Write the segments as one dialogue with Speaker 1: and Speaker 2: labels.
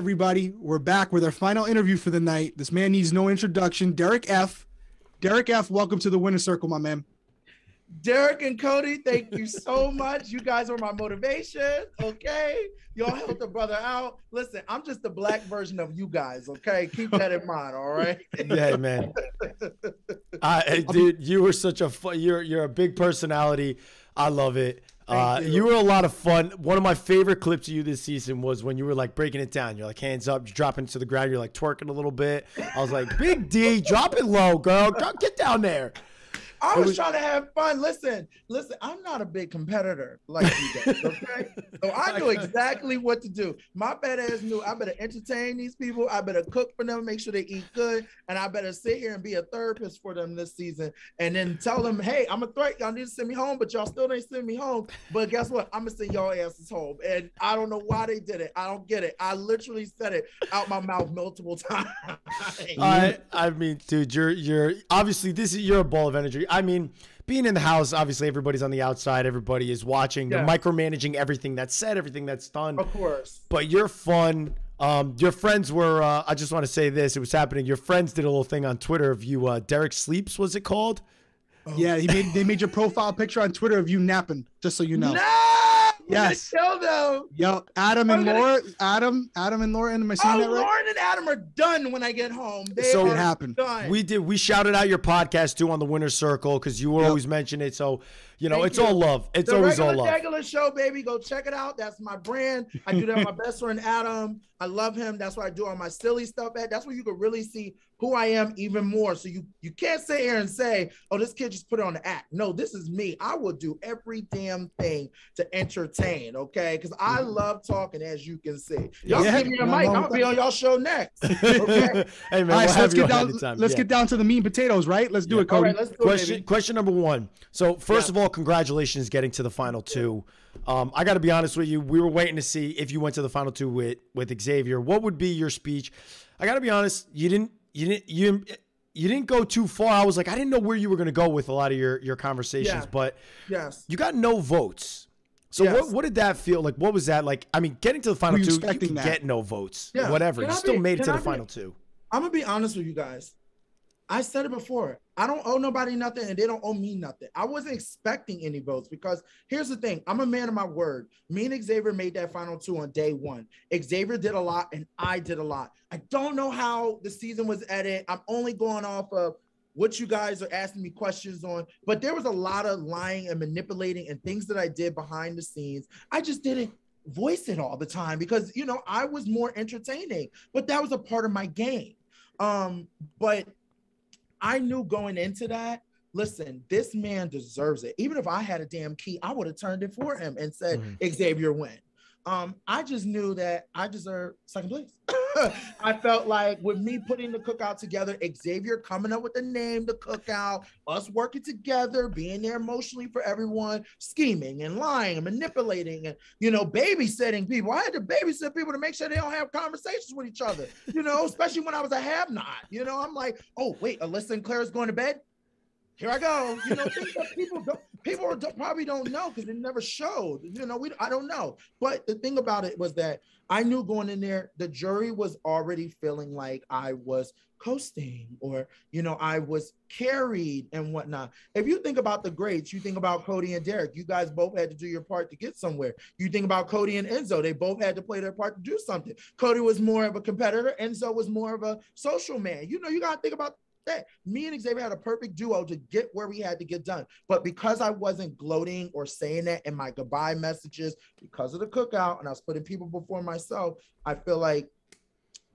Speaker 1: right, everybody, we're back with our final interview for the night. This man needs no introduction. Derek F. Derek F. Welcome to the winner circle, my man.
Speaker 2: Derek and Cody, thank you so much. You guys are my motivation. Okay. Y'all helped the brother out. Listen, I'm just the black version of you guys. Okay. Keep that in mind. All right.
Speaker 3: Yeah, man. I, eh, dude, you were such a fun, you're, you're a big personality. I love it. Uh, you. you. were a lot of fun. One of my favorite clips of you this season was when you were like breaking it down. You're like hands up, you're dropping to the ground, you're like twerking a little bit. I was like, Big D, drop it low, girl. Get down there.
Speaker 2: I was, was, trying to have fun. Listen, listen, I'm not a big competitor like you guys, okay? so I knew exactly what to do. My badass knew I better entertain these people. I better cook for them, make sure they eat good, and I better sit here and be a therapist for them this season and then tell them, hey, I'm a threat. Y'all need to send me home, but y'all still didn't send me home. But guess what? I'm gonna send y'all asses home. And I don't know why they did it. I don't get it. I literally said it out my mouth multiple times.
Speaker 3: I I mean, dude, you're you're obviously this is you're a ball of energy. I mean, being in the house, obviously everybody's on the outside, everybody is watching, yeah. they're micromanaging everything that's said, everything that's done.
Speaker 2: Of course.
Speaker 3: But you're fun. Um, your friends were. Uh, I just want to say this: it was happening. Your friends did a little thing on Twitter of you. Uh, Derek sleeps was it called?
Speaker 1: Yeah, he made they made your profile picture on Twitter of you napping. Just so you know.
Speaker 2: No! Yes. Show them.
Speaker 1: Yo, Adam and Laura, Adam, Adam and Lauren. Am I saying
Speaker 2: oh,
Speaker 1: that right?
Speaker 2: Lauren and Adam are done when I get home. They
Speaker 3: so
Speaker 1: it happened.
Speaker 2: Done.
Speaker 3: We did. We shouted out your podcast too on the Winner Circle because you yep. always mention it. So you know, Thank it's you. all love. It's
Speaker 2: the
Speaker 3: always
Speaker 2: regular,
Speaker 3: all love.
Speaker 2: Regular show, baby. Go check it out. That's my brand. I do that with my best friend Adam. I love him. That's why I do all my silly stuff at. That's where you can really see who I am even more. So you you can't sit here and say, "Oh, this kid just put it on the act." No, this is me. I will do every damn thing to entertain. Okay, because I mm-hmm. love talking, as you can see. Y'all yeah. give me a mic. I'll be on y'all show next.
Speaker 3: Okay. hey man, all right, we'll so
Speaker 1: let's get down. Let's yeah. get down to the meat and potatoes, right? Let's do yeah. it, Cody.
Speaker 2: let's
Speaker 3: do question it, question number one. So first of all, congratulations getting to the final two. Um, I got to be honest with you. We were waiting to see if you went to the final two with with Xavier. What would be your speech? I got to be honest. You didn't. You didn't. You you didn't go too far. I was like, I didn't know where you were going to go with a lot of your your conversations, yeah. but
Speaker 2: yes,
Speaker 3: you got no votes. So yes. what, what did that feel like? What was that like? I mean, getting to the final two, you can that? get no votes, yeah. whatever. Can you I still be, made it to I the be, final two.
Speaker 2: I'm gonna be honest with you guys. I said it before. I don't owe nobody nothing and they don't owe me nothing. I wasn't expecting any votes because here's the thing I'm a man of my word. Me and Xavier made that final two on day one. Xavier did a lot and I did a lot. I don't know how the season was edited. I'm only going off of what you guys are asking me questions on, but there was a lot of lying and manipulating and things that I did behind the scenes. I just didn't voice it all the time because, you know, I was more entertaining, but that was a part of my game. Um, but I knew going into that, listen, this man deserves it. Even if I had a damn key, I would have turned it for him and said, mm-hmm. Xavier win. Um, I just knew that I deserved second place. I felt like with me putting the cookout together, Xavier coming up with the name, the cookout, us working together, being there emotionally for everyone, scheming and lying and manipulating and you know, babysitting people. I had to babysit people to make sure they don't have conversations with each other, you know, especially when I was a have not. You know, I'm like, oh wait, Alyssa and Claire's going to bed. Here I go. You know, people don't people don't, probably don't know because it never showed. You know, we I don't know. But the thing about it was that I knew going in there, the jury was already feeling like I was coasting or you know I was carried and whatnot. If you think about the greats, you think about Cody and Derek. You guys both had to do your part to get somewhere. You think about Cody and Enzo. They both had to play their part to do something. Cody was more of a competitor. Enzo was more of a social man. You know, you got to think about that. Me and Xavier had a perfect duo to get where we had to get done. But because I wasn't gloating or saying that in my goodbye messages because of the cookout and I was putting people before myself, I feel like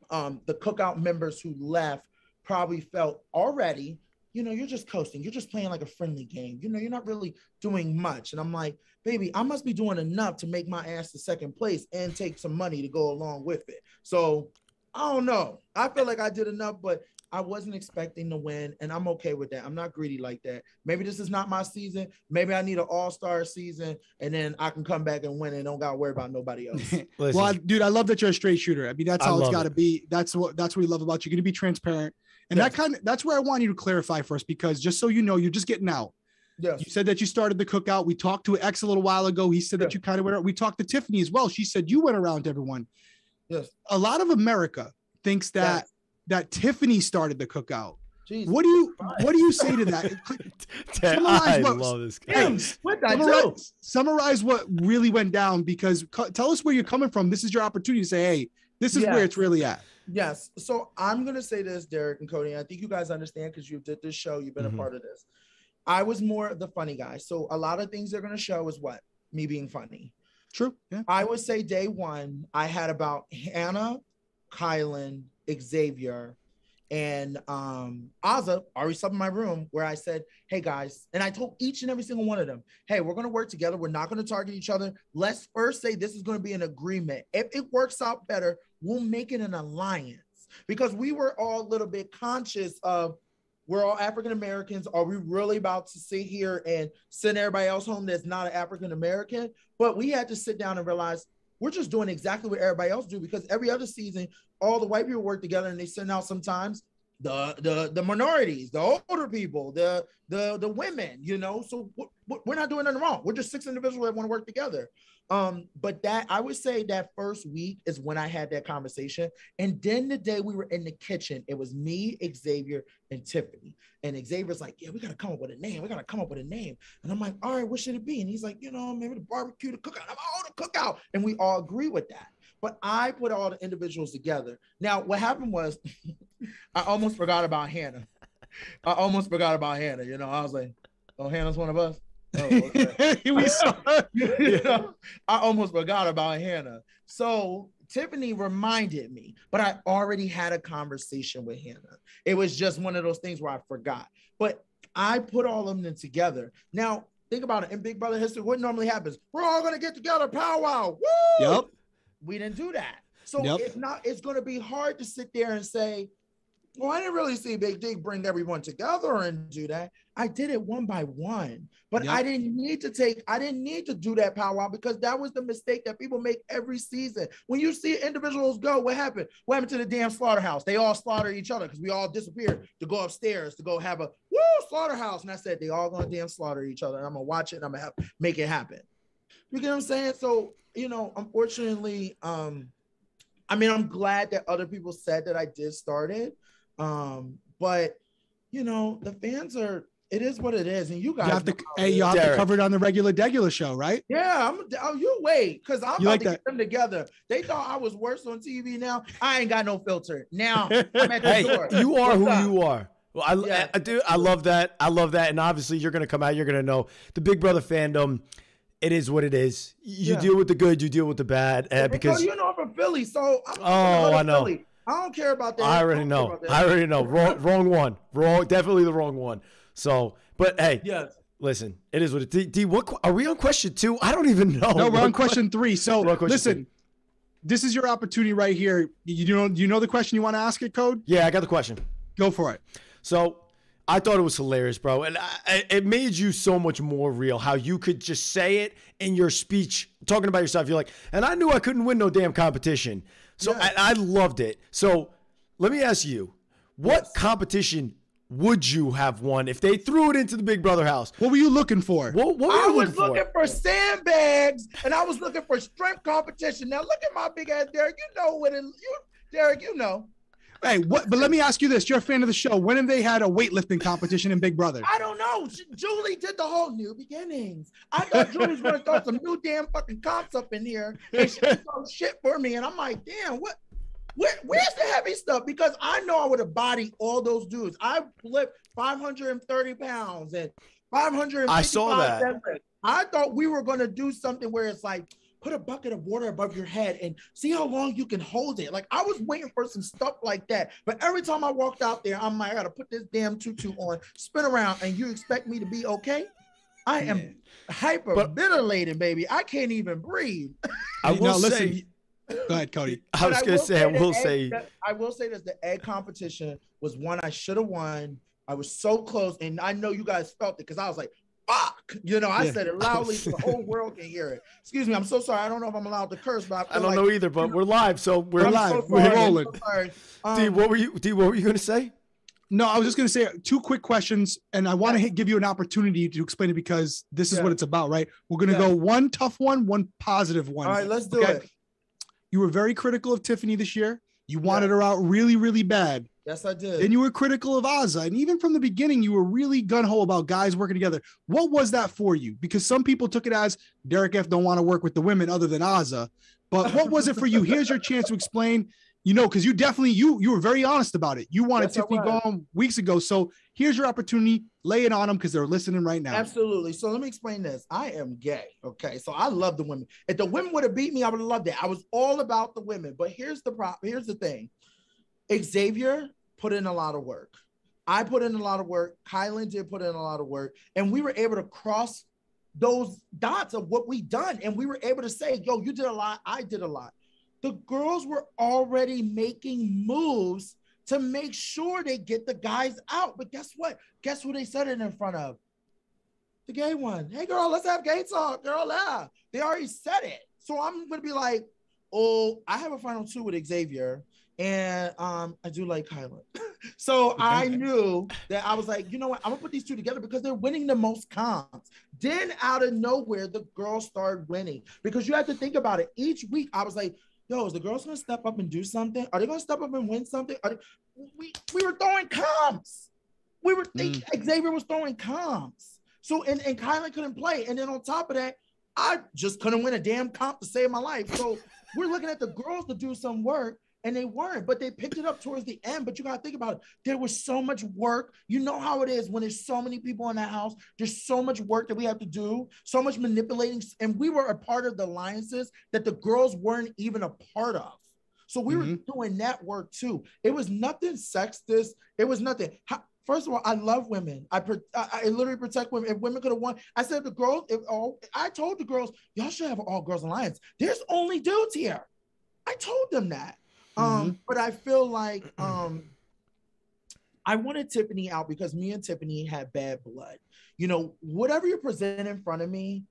Speaker 2: um, the cookout members who left probably felt already, you know, you're just coasting. You're just playing like a friendly game. You know, you're not really doing much. And I'm like, baby, I must be doing enough to make my ass to second place and take some money to go along with it. So I don't know. I feel like I did enough, but I wasn't expecting to win, and I'm okay with that. I'm not greedy like that. Maybe this is not my season. Maybe I need an all-star season, and then I can come back and win and don't gotta worry about nobody else.
Speaker 1: well, dude, I love that you're a straight shooter. I mean, that's how it's got to be. That's what that's what we love about you. You're gonna be transparent, and yes. that kind of that's where I want you to clarify first, because just so you know, you're just getting out.
Speaker 2: Yes.
Speaker 1: You said that you started the cookout. We talked to X a little while ago. He said that you kind of went. We talked to Tiffany as well. She said you went around to everyone.
Speaker 2: Yes.
Speaker 1: A lot of America thinks that yes. That Tiffany started the cookout. Jeez. What do you what do you say to that?
Speaker 3: I what, love this guy.
Speaker 1: what summarize, summarize, what really went down because tell us where you're coming from. This is your opportunity to say, hey, this is yes. where it's really at.
Speaker 2: Yes. So I'm gonna say this, Derek and Cody. I think you guys understand because you did this show, you've been mm-hmm. a part of this. I was more the funny guy. So a lot of things they're gonna show is what? Me being funny.
Speaker 1: True. Yeah.
Speaker 2: I would say day one, I had about Hannah, Kyland, Xavier, and um Azah already slept in my room where I said, Hey guys, and I told each and every single one of them, Hey, we're gonna work together. We're not gonna target each other. Let's first say this is gonna be an agreement. If it works out better, we'll make it an alliance because we were all a little bit conscious of we're all African Americans. Are we really about to sit here and send everybody else home that's not an African American? But we had to sit down and realize we're just doing exactly what everybody else do because every other season, all the white people work together and they send out sometimes the the the minorities, the older people, the the the women, you know. So we're not doing nothing wrong. We're just six individuals that want to work together. Um, but that I would say that first week is when I had that conversation. And then the day we were in the kitchen, it was me, Xavier, and Tiffany. And Xavier's like, Yeah, we gotta come up with a name. We gotta come up with a name. And I'm like, All right, what should it be? And he's like, You know, maybe the barbecue, the cookout. I'm all the cookout. And we all agree with that. But I put all the individuals together. Now, what happened was I almost forgot about Hannah. I almost forgot about Hannah. You know, I was like, Oh, Hannah's one of us. Oh, okay. we saw. you know, I almost forgot about Hannah. So Tiffany reminded me, but I already had a conversation with Hannah. It was just one of those things where I forgot. But I put all of them together. Now, think about it. In Big Brother history, what normally happens? We're all gonna get together, powwow. Woo! Yep. We didn't do that. So yep. it's not. It's gonna be hard to sit there and say, well, I didn't really see Big D bring everyone together and do that. I did it one by one, but yep. I didn't need to take, I didn't need to do that powwow because that was the mistake that people make every season. When you see individuals go, what happened? What happened to the damn slaughterhouse? They all slaughter each other because we all disappeared to go upstairs to go have a woo slaughterhouse. And I said, they all gonna damn slaughter each other. And I'm gonna watch it and I'm gonna have, make it happen. You get what I'm saying? So, you know, unfortunately, um, I mean, I'm glad that other people said that I did start it um, but you know, the fans are it is what it is, and you guys
Speaker 1: you have to hey, you have to cover it on the regular Degular show, right?
Speaker 2: Yeah, I'm. Oh, you wait, because I'm you about like to that? get them together. They thought I was worse on TV. Now I ain't got no filter. Now I'm at the
Speaker 3: hey, door. You are What's who up? you are. Well, I, yeah. I, I do. I love that. I love that. And obviously, you're gonna come out. You're gonna know the Big Brother fandom. It is what it is. You yeah. deal with the good. You deal with the bad. Uh, because
Speaker 2: you know I'm from Philly, so I'm oh, I know. Philly. I don't care about that.
Speaker 3: I already I know. I already know. wrong, wrong one. Wrong. Definitely the wrong one. So, but hey,
Speaker 2: yes.
Speaker 3: Listen, it is what it. D, D what are we on question two? I don't even know.
Speaker 1: No, we're on question three. So question listen, two. this is your opportunity right here. You know, you know the question you want to ask it, Code?
Speaker 3: Yeah, I got the question.
Speaker 1: Go for it.
Speaker 3: So I thought it was hilarious, bro, and I, it made you so much more real. How you could just say it in your speech, talking about yourself. You're like, and I knew I couldn't win no damn competition. So yes. I, I, loved it. So let me ask you, what yes. competition would you have won if they threw it into the Big Brother house?
Speaker 1: What were you looking for?
Speaker 3: What, what were
Speaker 2: I
Speaker 3: you
Speaker 2: was
Speaker 3: looking,
Speaker 2: looking for? sandbags, and I was looking for strength competition. Now look at my big ass Derek. You know what? It, you, Derek, you know.
Speaker 1: Hey, what? But let me ask you this: You're a fan of the show. When have they had a weightlifting competition in Big Brother?
Speaker 2: I don't know. Julie did the whole new beginnings. I thought Julie was going to throw some new damn fucking comps up in here and she some shit for me, and I'm like, damn, what? Where, where's the heavy stuff? Because I know I would have bodied all those dudes. I flipped 530 pounds and 500.
Speaker 3: I saw that.
Speaker 2: I thought we were going to do something where it's like put a bucket of water above your head and see how long you can hold it. Like I was waiting for some stuff like that. But every time I walked out there, I'm like, I gotta put this damn tutu on, spin around, and you expect me to be okay? I am yeah. hyperventilating, baby. I can't even breathe.
Speaker 3: I will say. Listen,
Speaker 1: Go ahead, Cody.
Speaker 3: I was gonna say, I will say,
Speaker 2: I will say this: the egg competition was one I should have won. I was so close, and I know you guys felt it because I was like, "Fuck!" You know, I yeah. said it loudly so the whole world can hear it. Excuse me, I'm so sorry. I don't know if I'm allowed to curse, but I,
Speaker 3: I don't
Speaker 2: like,
Speaker 3: know either. But we're live, so we're
Speaker 1: live. So we're rolling.
Speaker 2: So
Speaker 3: um, D, what were you? D, what were you gonna say?
Speaker 1: No, I was just going to say two quick questions, and I want to give you an opportunity to explain it because this is yeah. what it's about, right? We're going to yeah. go one tough one, one positive one.
Speaker 2: All right, let's do okay? it
Speaker 1: You were very critical of Tiffany this year. You wanted yeah. her out really, really bad.
Speaker 2: Yes, I did.
Speaker 1: Then you were critical of Azah. And even from the beginning, you were really gun ho about guys working together. What was that for you? Because some people took it as Derek F don't want to work with the women other than Azah. But what was it for you? Here's your chance to explain. You know, because you definitely you you were very honest about it. You wanted yes, Tiffany gone weeks ago. So here's your opportunity. Lay it on them because they're listening right now.
Speaker 2: Absolutely. So let me explain this. I am gay. Okay. So I love the women. If the women would have beat me, I would have loved it. I was all about the women. But here's the problem. Here's the thing. Xavier put in a lot of work. I put in a lot of work. Kyland did put in a lot of work. And we were able to cross those dots of what we done. And we were able to say, yo, you did a lot. I did a lot. The girls were already making moves to make sure they get the guys out. But guess what? Guess who they said it in front of? The gay one. Hey, girl, let's have gay talk, girl. Yeah. They already said it. So I'm going to be like, oh, I have a final two with Xavier and um, I do like Kyla. so I knew that I was like, you know what? I'm gonna put these two together because they're winning the most comps. Then out of nowhere, the girls started winning because you have to think about it. Each week, I was like, yo, is the girls gonna step up and do something? Are they gonna step up and win something? They... we we were throwing comps. We were mm. Xavier was throwing comps. So and and Kyla couldn't play, and then on top of that, I just couldn't win a damn comp to save my life. So we're looking at the girls to do some work and they weren't, but they picked it up towards the end. But you got to think about it. There was so much work. You know how it is when there's so many people in that house. There's so much work that we have to do, so much manipulating. And we were a part of the alliances that the girls weren't even a part of. So we mm-hmm. were doing that work too. It was nothing sexist. It was nothing. How, First of all, I love women. I, I, I literally protect women. If women could have won, I said the girls. If all, I told the girls, y'all should have all girls alliance. There's only dudes here. I told them that. Um, mm-hmm. but I feel like um I wanted Tiffany out because me and Tiffany had bad blood. You know, whatever you present in front of me,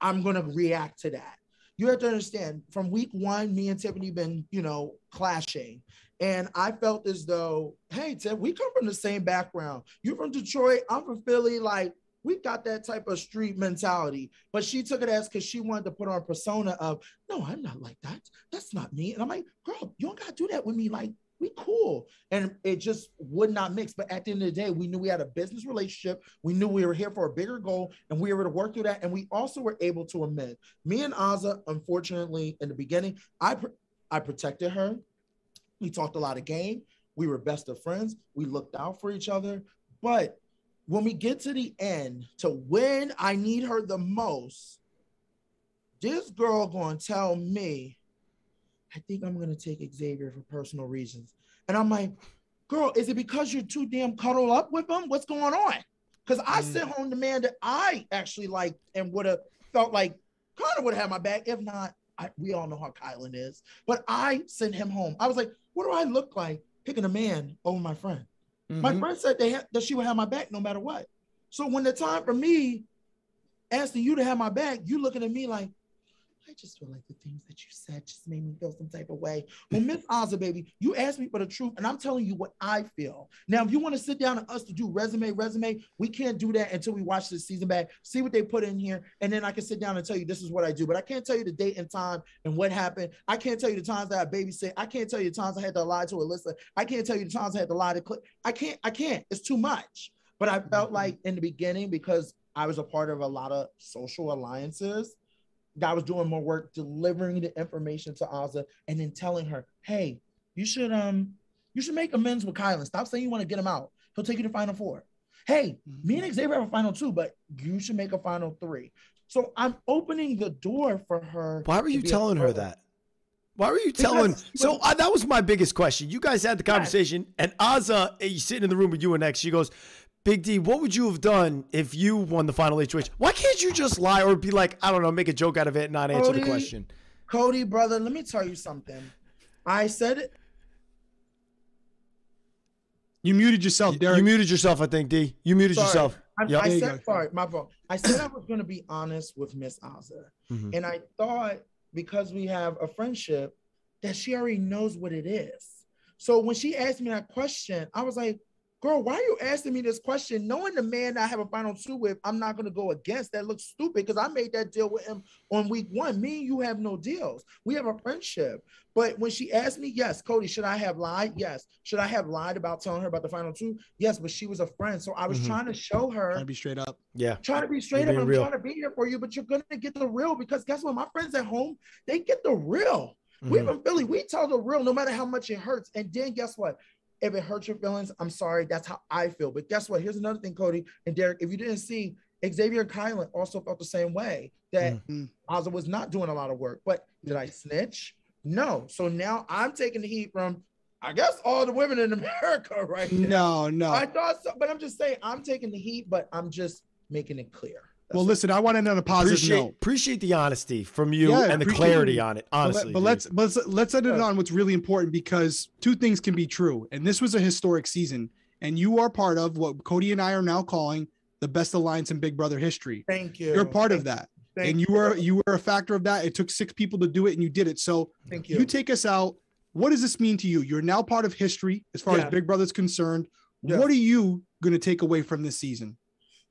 Speaker 2: I'm gonna react to that. You have to understand from week one, me and Tiffany been, you know, clashing. And I felt as though, hey, Tiff, we come from the same background. You're from Detroit, I'm from Philly. Like, we got that type of street mentality. But she took it as because she wanted to put on a persona of, no, I'm not like that. That's not me. And I'm like, girl, you don't gotta do that with me. Like, we cool. And it just would not mix. But at the end of the day, we knew we had a business relationship. We knew we were here for a bigger goal and we were able to work through that. And we also were able to amend. Me and Azah, unfortunately, in the beginning, I I protected her. We talked a lot of game. We were best of friends. We looked out for each other. But when we get to the end to when I need her the most, this girl gonna tell me, I think I'm gonna take Xavier for personal reasons. And I'm like, girl, is it because you're too damn cuddled up with him? What's going on? Because I mm. sent home the man that I actually like and would have felt like kind of would have had my back. If not, I, we all know how Kyland is. But I sent him home. I was like, what do I look like picking a man over my friend? Mm-hmm. My friend said they ha- that she would have my back no matter what. So when the time for me asking you to have my back, you looking at me like, I just feel like the things that you said just made me feel some type of way. Well, Miss Azah, baby, you asked me for the truth, and I'm telling you what I feel. Now, if you want to sit down and us to do resume, resume, we can't do that until we watch the season back, see what they put in here, and then I can sit down and tell you this is what I do. But I can't tell you the date and time and what happened. I can't tell you the times that I babysit. I can't tell you the times I had to lie to Alyssa. I can't tell you the times I had to lie to Clip. I can't. I can't. It's too much. But I felt mm-hmm. like in the beginning because I was a part of a lot of social alliances I was doing more work delivering the information to Azah and then telling her, hey, you should um you should make amends with Kyland. Stop saying you want to get him out. He'll take you to final four. Hey, mm-hmm. me and Xavier have a final two, but you should make a final three. So I'm opening the door for her.
Speaker 3: Why were you telling her that? Why were you telling? so uh, that was my biggest question. You guys had the conversation, and Azah, you sitting in the room with you and X. She goes, Big D, what would you have done if you won the final HOH? Why can't you just lie or be like, I don't know, make a joke out of it and not answer Cody, the question?
Speaker 2: Cody, brother, let me tell you something. I said it.
Speaker 1: You muted yourself, Derek.
Speaker 3: You muted yourself, I think, D. You muted sorry. yourself.
Speaker 2: I, yep. I said, sorry, my fault. I said I was going to be honest with Miss Azah. Mm-hmm. And I thought because we have a friendship that she already knows what it is. So when she asked me that question, I was like, girl, why are you asking me this question? Knowing the man I have a final two with, I'm not gonna go against. That looks stupid because I made that deal with him on week one. Me and you have no deals. We have a friendship. But when she asked me, yes, Cody, should I have lied? Yes. Should I have lied about telling her about the final two? Yes, but she was a friend. So I was mm-hmm. trying to show her.
Speaker 1: Trying to be straight up.
Speaker 3: Yeah.
Speaker 2: Trying to be straight up. I'm real. trying to be here for you, but you're gonna get the real because guess what? My friends at home, they get the real. Mm-hmm. We from Philly, we tell the real no matter how much it hurts. And then guess what? If it hurts your feelings, I'm sorry. That's how I feel. But guess what? Here's another thing, Cody and Derek. If you didn't see, Xavier Kyland also felt the same way that mm-hmm. Azah was not doing a lot of work. But did I snitch? No. So now I'm taking the heat from, I guess, all the women in America right
Speaker 1: now. No, no.
Speaker 2: I thought so, but I'm just saying I'm taking the heat, but I'm just making it clear.
Speaker 1: That's well, listen, I want to know a positive
Speaker 3: appreciate,
Speaker 1: note.
Speaker 3: Appreciate the honesty from you yeah, and the clarity on it. Honestly,
Speaker 1: but, but let's let's let's end it on what's really important because two things can be true, and this was a historic season, and you are part of what Cody and I are now calling the best alliance in Big Brother history.
Speaker 2: Thank you.
Speaker 1: You're part
Speaker 2: Thank
Speaker 1: of that, and you were you were a factor of that. It took six people to do it, and you did it. So
Speaker 2: Thank you.
Speaker 1: You take us out. What does this mean to you? You're now part of history as far yeah. as Big Brother's concerned. Yeah. What are you going to take away from this season?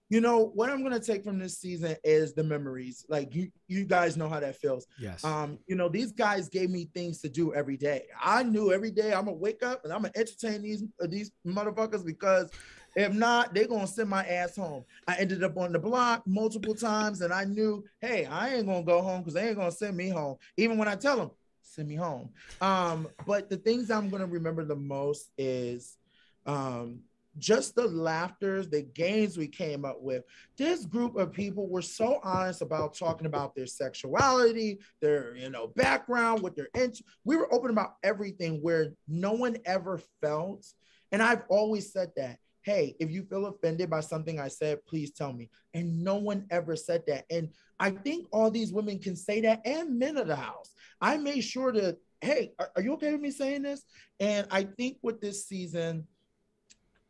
Speaker 2: You know what i'm going to take from this season is the memories. Like you you guys know how that feels.
Speaker 3: Yes.
Speaker 2: Um you know these guys gave me things to do every day. I knew every day i'm gonna wake up and i'm gonna entertain these uh, these motherfuckers because if not they're gonna send my ass home. I ended up on the block multiple times and i knew hey i ain't gonna go home because they ain't gonna send me home. Even when i tell them send me home. Um but the things i'm gonna remember the most is um just the laughters, the games we came up with. This group of people were so honest about talking about their sexuality, their you know background, what they're into. We were open about everything where no one ever felt. And I've always said that. Hey, if you feel offended by something I said, please tell me. And no one ever said that. And I think all these women can say that, and men of the house. I made sure to, hey, are, are you okay with me saying this? And I think with this season,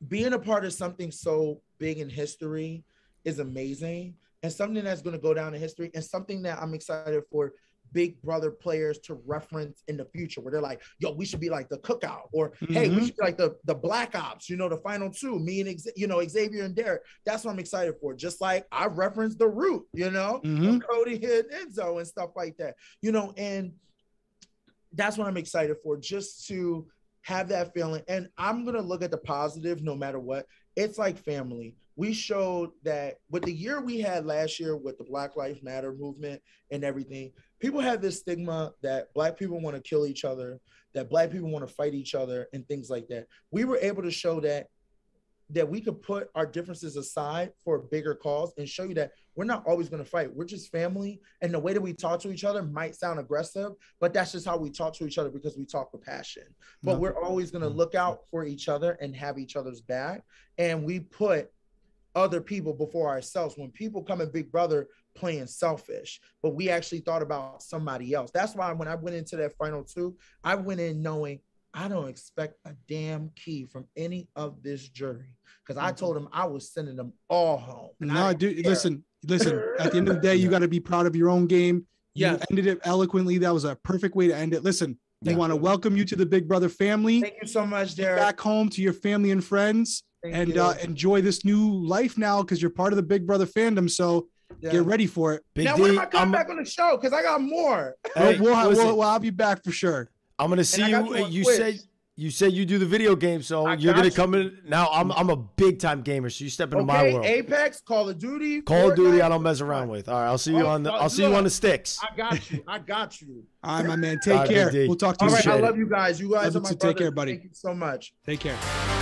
Speaker 2: being a part of something so big in history is amazing and something that's going to go down in history and something that I'm excited for big brother players to reference in the future where they're like, yo, we should be like the cookout or mm-hmm. hey, we mm-hmm. should be like the, the black ops, you know, the final two, me and you know, Xavier and Derek. That's what I'm excited for. Just like I referenced the root, you know, mm-hmm. Cody hit Enzo and stuff like that, you know, and that's what I'm excited for, just to have that feeling. And I'm going to look at the positive no matter what. It's like family. We showed that with the year we had last year with the Black Lives Matter movement and everything, people have this stigma that Black people want to kill each other, that Black people want to fight each other, and things like that. We were able to show that that we could put our differences aside for a bigger cause and show you that we're not always going to fight. We're just family. And the way that we talk to each other might sound aggressive, but that's just how we talk to each other because we talk with passion. But no. we're always going to look out for each other and have each other's back. And we put other people before ourselves. When people come in Big Brother playing selfish, but we actually thought about somebody else. That's why when I went into that final two, I went in knowing I don't expect a damn key from any of this jury because I told them I was sending them all home.
Speaker 1: No, dude, care. listen, listen. At the end of the day, you got to be proud of your own game. You yeah. ended it eloquently. That was a perfect way to end it. Listen, we yeah. want to welcome you to the Big Brother family.
Speaker 2: Thank you so much, Derek.
Speaker 1: Back home to your family and friends, Thank and uh, enjoy this new life now because you're part of the Big Brother fandom. So yeah. get ready for it.
Speaker 2: Big now, D, when am I coming back on the show? Because I got more.
Speaker 1: Hey, we'll, we'll, we'll, we'll, I'll be back for sure.
Speaker 3: I'm gonna see you. You, you said you said you do the video game, so you're gonna you. come in now. I'm I'm a big time gamer, so you step into okay, my world.
Speaker 2: Apex, Call of Duty,
Speaker 3: Call of Duty. I don't mess around with. All right, I'll see you oh, on the. Oh, I'll see you on the sticks.
Speaker 2: I got you. I got you.
Speaker 1: All right, my man. Take care. We'll talk to you.
Speaker 2: All right, I love you guys. You guys love are my brother.
Speaker 1: Take care, buddy.
Speaker 2: Thank you so much.
Speaker 1: Take care.